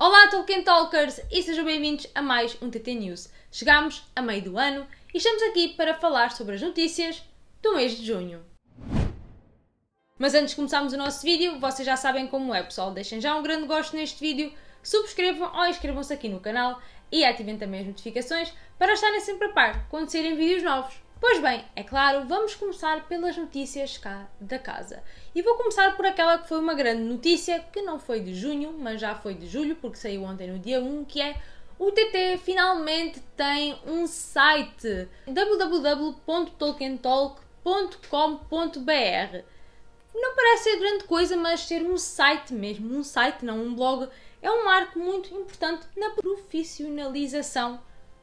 Olá Tolkien Talkers e sejam bem-vindos a mais um TT News. Chegamos a meio do ano e estamos aqui para falar sobre as notícias do mês de junho. Mas antes de começarmos o nosso vídeo, vocês já sabem como é pessoal, deixem já um grande gosto neste vídeo, subscrevam ou inscrevam-se aqui no canal e ativem também as notificações para estarem sempre a par quando saírem vídeos novos. Pois bem, é claro, vamos começar pelas notícias cá da casa. E vou começar por aquela que foi uma grande notícia, que não foi de junho, mas já foi de julho, porque saiu ontem no dia 1, que é o TT finalmente tem um site www.tolkientalk.com.br. Não parece ser grande coisa, mas ter um site mesmo, um site, não um blog, é um marco muito importante na profissionalização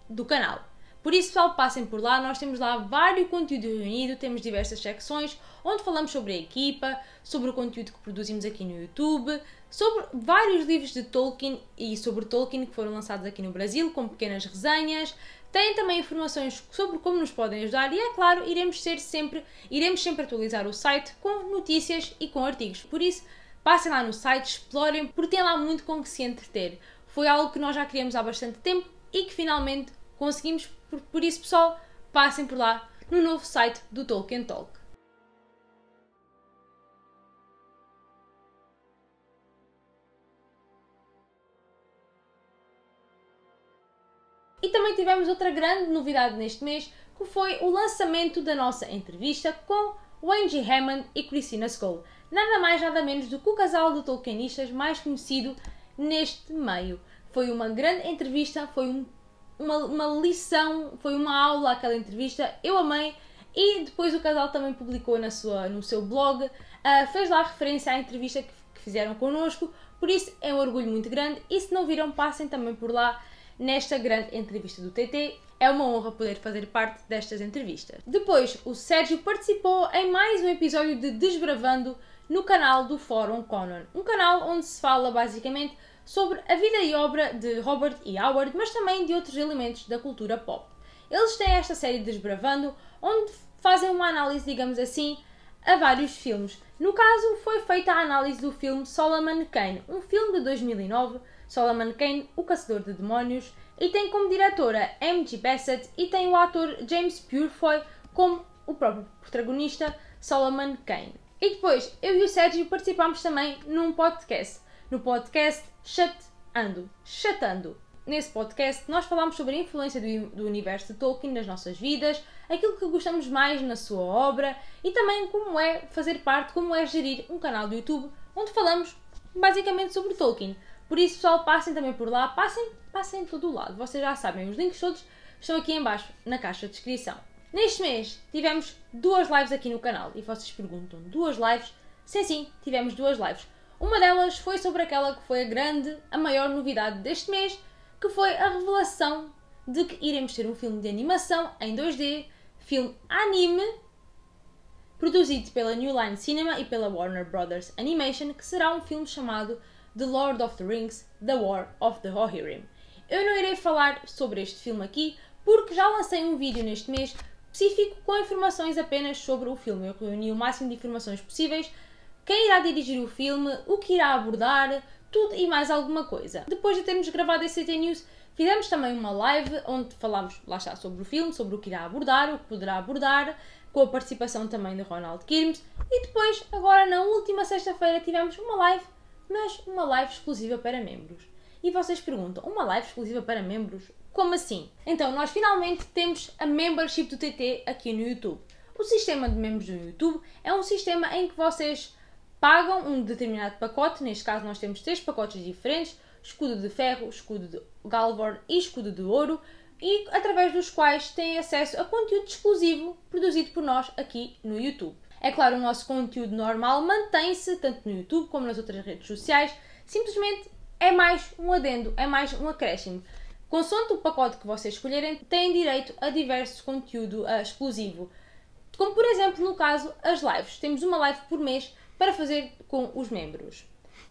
do canal. Por isso, pessoal, passem por lá. Nós temos lá vários conteúdos reunidos, temos diversas secções onde falamos sobre a equipa, sobre o conteúdo que produzimos aqui no YouTube, sobre vários livros de Tolkien e sobre Tolkien que foram lançados aqui no Brasil, com pequenas resenhas. Tem também informações sobre como nos podem ajudar e, é claro, iremos ser sempre, iremos sempre atualizar o site com notícias e com artigos. Por isso, passem lá no site, explorem, porque tem lá muito com que se entreter. Foi algo que nós já queríamos há bastante tempo e que finalmente conseguimos. Por, por isso, pessoal, passem por lá no novo site do Tolkien Talk. E também tivemos outra grande novidade neste mês, que foi o lançamento da nossa entrevista com Wendy Hammond e Christina Skoll. Nada mais, nada menos do que o casal de Tolkienistas mais conhecido neste meio. Foi uma grande entrevista, foi um uma, uma lição, foi uma aula aquela entrevista, eu amei e depois o casal também publicou na sua, no seu blog, uh, fez lá referência à entrevista que, que fizeram connosco, por isso é um orgulho muito grande e se não viram passem também por lá nesta grande entrevista do TT. É uma honra poder fazer parte destas entrevistas. Depois, o Sérgio participou em mais um episódio de Desbravando no canal do Fórum Conan, um canal onde se fala basicamente sobre a vida e obra de Robert E. Howard, mas também de outros elementos da cultura pop. Eles têm esta série Desbravando, onde fazem uma análise, digamos assim, a vários filmes. No caso, foi feita a análise do filme Solomon Kane, um filme de 2009, Solomon Kane, o Caçador de Demónios, e tem como diretora M.G. Bassett e tem o ator James Purefoy como o próprio protagonista Solomon Kane. E depois, eu e o Sérgio participámos também num podcast no podcast Chatando. Chatando. Nesse podcast, nós falamos sobre a influência do, do, universo de Tolkien nas nossas vidas, aquilo que gostamos mais na sua obra e também como é fazer parte, como é gerir um canal do YouTube onde falamos basicamente sobre Tolkien. Por isso, pessoal, passem também por lá, passem, passem em todo o lado. Vocês já sabem, os links todos estão aqui embaixo na caixa de descrição. Neste mês tivemos duas lives aqui no canal e vocês perguntam, duas lives? Sim, sim, tivemos duas lives. Uma delas foi sobre aquela que foi a grande, a maior novidade deste mês, que foi a revelação de que iremos ter um filme de animação em 2D, filme anime, produzido pela New Line Cinema e pela Warner Brothers Animation, que será um filme chamado The Lord of the Rings: The War of the Rohirrim. Eu não irei falar sobre este filme aqui, porque já lancei um vídeo neste mês específico com informações apenas sobre o filme. Eu reuni o máximo de informações possíveis quem irá dirigir o filme, o que irá abordar, tudo e mais alguma coisa. Depois de termos gravado esse CT News, fizemos também uma live onde falámos, lá está, sobre o filme, sobre o que irá abordar, o que poderá abordar, com a participação também de Ronald Kirmes. E depois, agora na última sexta-feira, tivemos uma live, mas uma live exclusiva para membros. E vocês perguntam, uma live exclusiva para membros? Como assim? Então, nós finalmente temos a membership do TT aqui no YouTube. O sistema de membros do YouTube é um sistema em que vocês pagam um determinado pacote, neste caso nós temos três pacotes diferentes, escudo de ferro, escudo de Galvorn e escudo de ouro, e através dos quais têm acesso a conteúdo exclusivo produzido por nós aqui no YouTube. É claro, o nosso conteúdo normal mantém-se tanto no YouTube como nas outras redes sociais, simplesmente é mais um adendo, é mais um acréscimo. Consoante o pacote que vocês escolherem, têm direito a diversos conteúdo uh, exclusivo. Como por exemplo no caso as lives. Temos uma live por mês para fazer com os membros.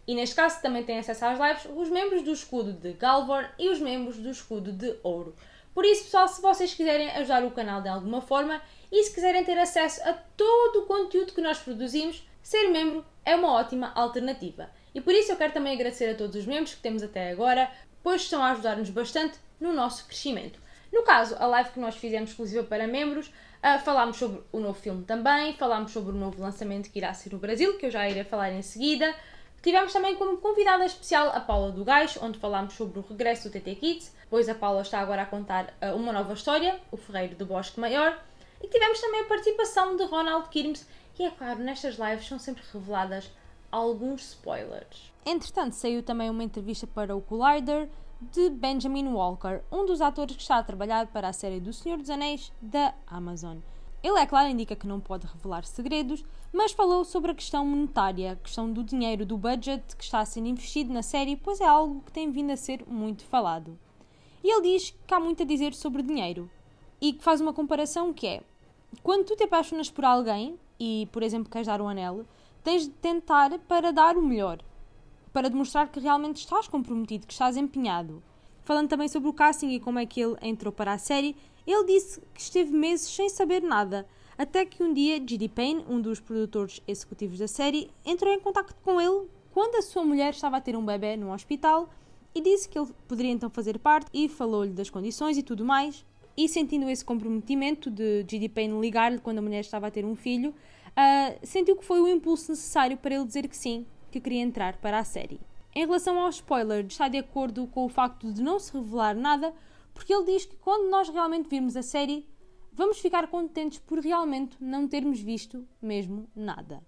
E neste caso também têm acesso às lives os membros do escudo de Galvorn e os membros do escudo de Ouro. Por isso, pessoal, se vocês quiserem ajudar o canal de alguma forma e se quiserem ter acesso a todo o conteúdo que nós produzimos, ser membro é uma ótima alternativa. e por isso eu quero também agradecer a todos os membros que temos até agora, pois estão a ajudar-nos bastante no nosso crescimento. No caso, a live que nós fizemos exclusiva para membros, uh, falámos sobre o novo filme também, falámos sobre o novo lançamento que irá ser no Brasil, que eu já irei falar em seguida. Tivemos também como convidada especial a Paula do Gais, onde falámos sobre o regresso do TT Kids, pois a Paula está agora a contar uh, uma nova história, O Ferreiro do Bosque Maior. E tivemos também a participação de Ronald Kirmes, e é claro, nestas lives são sempre reveladas alguns spoilers. Entretanto, saiu também uma entrevista para o Collider de Benjamin Walker, um dos atores que está a trabalhar para a série do Senhor dos Anéis da Amazon. Ele, é claro, indica que não pode revelar segredos, mas falou sobre a questão monetária, a questão do dinheiro, do budget que está a ser investido na série, pois é algo que tem vindo a ser muito falado. E ele diz que há muito a dizer sobre dinheiro e que faz uma comparação que é quando tu te apaixonas por alguém e, por exemplo, queres dar um anel, tens de tentar para dar o melhor, para demonstrar que realmente estás comprometido, que estás empenhado. Falando também sobre o casting e como é que ele entrou para a série, ele disse que esteve meses sem saber nada, até que um dia G.D. Payne, um dos produtores executivos da série, entrou em contato com ele quando a sua mulher estava a ter um bebê no hospital e disse que ele poderia então fazer parte e falou-lhe das condições e tudo mais. E sentindo esse comprometimento de G.D. Payne ligar-lhe quando a mulher estava a ter um filho, uh, sentiu que foi o impulso necessário para ele dizer que sim, que queria entrar para a série. Em relação ao spoiler, está de acordo com o facto de não se revelar nada, porque ele diz que quando nós realmente virmos a série, vamos ficar contentes por realmente não termos visto mesmo nada.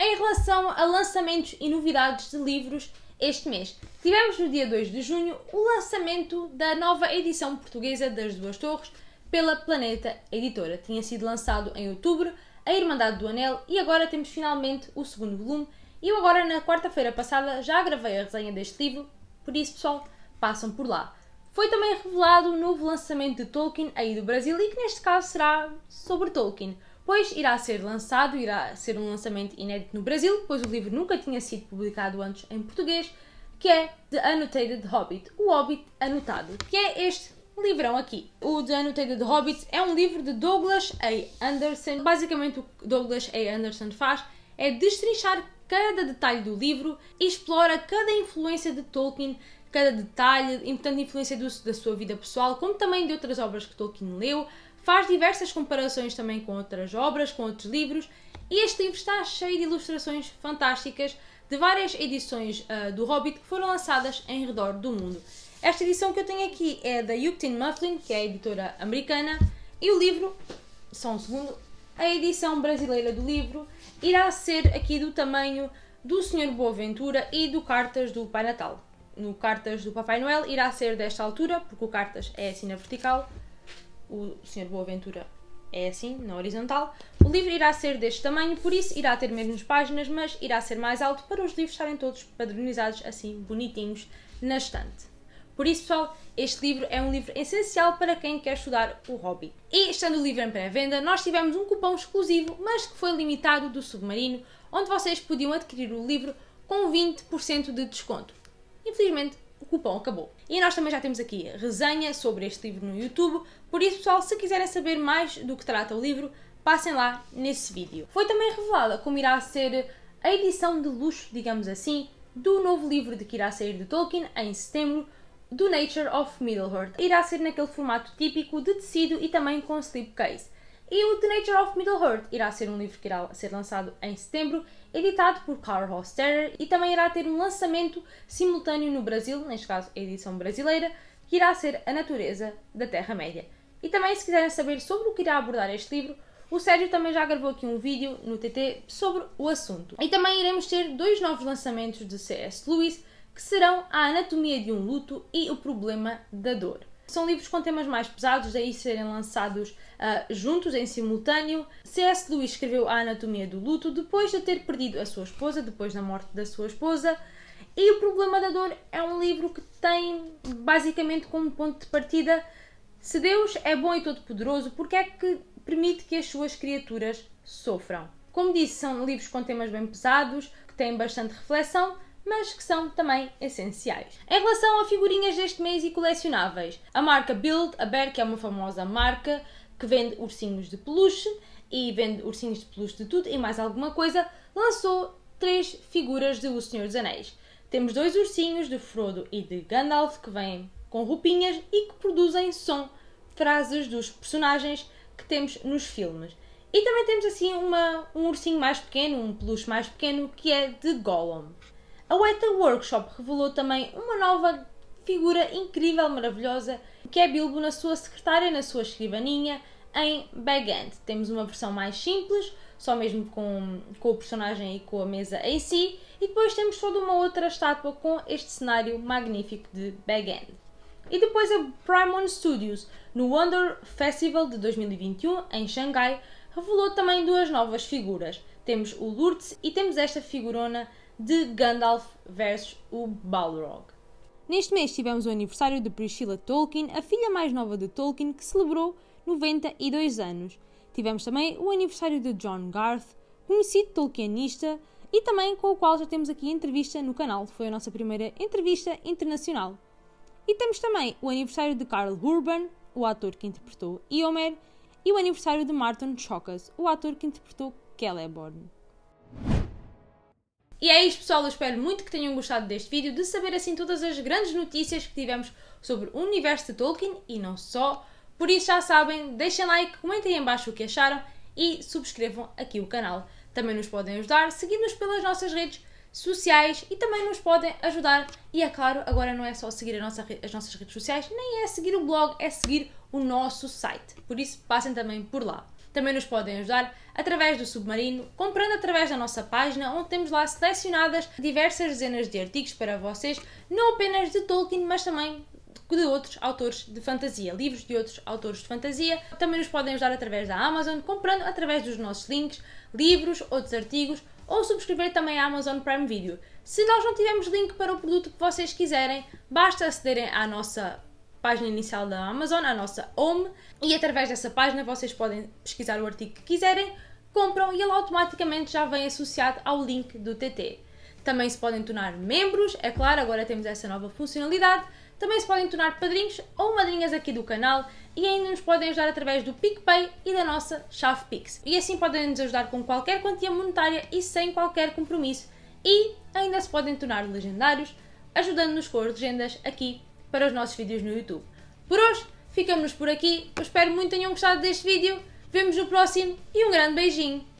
Em relação a lançamentos e novidades de livros este mês, tivemos no dia 2 de junho o lançamento da nova edição portuguesa das Duas Torres pela Planeta Editora. Tinha sido lançado em outubro a Irmandade do Anel e agora temos finalmente o segundo volume. E eu agora na quarta-feira passada já gravei a resenha deste livro, por isso pessoal, passam por lá. Foi também revelado o novo lançamento de Tolkien aí do Brasil e que neste caso será sobre Tolkien, pois irá ser lançado, irá ser um lançamento inédito no Brasil, pois o livro nunca tinha sido publicado antes em português, que é The Annotated Hobbit, o Hobbit anotado, que é este livrão aqui. O The Annotated Hobbits é um livro de Douglas A. Anderson. Basicamente, o que Douglas A. Anderson faz é destrinchar cada detalhe do livro e explora cada influência de Tolkien, cada detalhe, importante influência do, da sua vida pessoal, como também de outras obras que Tolkien leu. Faz diversas comparações também com outras obras, com outros livros. E este livro está cheio de ilustrações fantásticas de várias edições uh, do Hobbit que foram lançadas em redor do mundo. Esta edição que eu tenho aqui é da Yuctin Mufflin, que é a editora americana, e o livro, só um segundo, a edição brasileira do livro irá ser aqui do tamanho do Senhor Boaventura e do Cartas do Pai Natal. No Cartas do Papai Noel irá ser desta altura, porque o Cartas é assim na vertical, o Senhor Boaventura é assim, na horizontal. O livro irá ser deste tamanho, por isso irá ter menos páginas, mas irá ser mais alto para os livros estarem todos padronizados assim, bonitinhos, na estante. Por isso, pessoal, este livro é um livro essencial para quem quer estudar o hobby. E estando o livro em pré-venda, nós tivemos um cupom exclusivo, mas que foi limitado do Submarino, onde vocês podiam adquirir o livro com 20% de desconto. Infelizmente, o cupom acabou. E nós também já temos aqui resenha sobre este livro no YouTube, por isso, pessoal, se quiserem saber mais do que trata o livro, passem lá nesse vídeo. Foi também revelada como irá ser a edição de luxo, digamos assim, do novo livro de que irá sair de Tolkien em setembro, do Nature of Middle-earth. Irá ser naquele formato típico de tecido e também com slipcase. E o The Nature of Middle-earth irá ser um livro que irá ser lançado em setembro, editado por Carl Hosterer e também irá ter um lançamento simultâneo no Brasil, neste caso a edição brasileira, que irá ser A Natureza da Terra-média. E também, se quiserem saber sobre o que irá abordar este livro, o Sérgio também já gravou aqui um vídeo no TT sobre o assunto. E também iremos ter dois novos lançamentos de C.S. Lewis, que serão A Anatomia de um Luto e O Problema da Dor. São livros com temas mais pesados, daí serem lançados uh, juntos, em simultâneo. C.S. Lewis escreveu A Anatomia do Luto depois de ter perdido a sua esposa, depois da morte da sua esposa. E O Problema da Dor é um livro que tem basicamente como ponto de partida se Deus é bom e todo-poderoso, porque é que permite que as suas criaturas sofram? Como disse, são livros com temas bem pesados, que têm bastante reflexão, mas que são também essenciais. Em relação a figurinhas deste mês e colecionáveis, a marca Build a Bear, que é uma famosa marca que vende ursinhos de peluche e vende ursinhos de peluche de tudo e mais alguma coisa, lançou três figuras de O Senhor dos Anéis. Temos dois ursinhos de Frodo e de Gandalf que vêm com roupinhas e que produzem som, frases dos personagens que temos nos filmes. E também temos assim uma, um ursinho mais pequeno, um peluche mais pequeno, que é de Gollum. A Weta Workshop revelou também uma nova figura incrível, maravilhosa, que é Bilbo na sua secretária, na sua escrivaninha, em Bag End. Temos uma versão mais simples, só mesmo com, com o personagem e com a mesa em si, e depois temos toda uma outra estátua com este cenário magnífico de Bag End. E depois a Primon Studios, no Wonder Festival de 2021, em Xangai, revelou também duas novas figuras. Temos o Lourdes e temos esta figurona de Gandalf versus o Balrog. Neste mês tivemos o aniversário de Priscilla Tolkien, a filha mais nova de Tolkien, que celebrou 92 anos. Tivemos também o aniversário de John Garth, conhecido Tolkienista, e também com o qual já temos aqui entrevista no canal. Foi a nossa primeira entrevista internacional. E temos também o aniversário de Carl Urban, o ator que interpretou Eomer, e o aniversário de Martin Chokas, o ator que interpretou Celeborn. E é isto, pessoal. Eu espero muito que tenham gostado deste vídeo, de saber assim todas as grandes notícias que tivemos sobre o universo de Tolkien e não só. Por isso já sabem, deixem like, comentem em baixo o que acharam e subscrevam aqui o canal. Também nos podem ajudar, seguindo-nos pelas nossas redes sociais e também nos podem ajudar. E é claro, agora não é só seguir nossa, as nossas redes sociais, nem é seguir o blog, é seguir o nosso site. Por isso, passem também por lá. Também nos podem ajudar através do Submarino, comprando através da nossa página, onde temos lá selecionadas diversas dezenas de artigos para vocês, não apenas de Tolkien, mas também de outros autores de fantasia, livros de outros autores de fantasia. Também nos podem ajudar através da Amazon, comprando através dos nossos links, livros, outros artigos, ou subscrever também a Amazon Prime Video. Se nós não tivermos link para o produto que vocês quiserem, basta acederem à nossa página inicial da Amazon, a nossa home, e através dessa página vocês podem pesquisar o artigo que quiserem, compram e ele automaticamente já vem associado ao link do TT. Também se podem tornar membros, é claro, agora temos essa nova funcionalidade. Também se podem tornar padrinhos ou madrinhas aqui do canal e ainda nos podem ajudar através do PicPay e da nossa chave Pix. E assim podem nos ajudar com qualquer quantia monetária e sem qualquer compromisso. E ainda se podem tornar legendários, ajudando-nos com as legendas aqui para os nossos vídeos no YouTube. Por hoje, ficamos por aqui. Eu espero muito que tenham gostado deste vídeo. Vemos no próximo e um grande beijinho!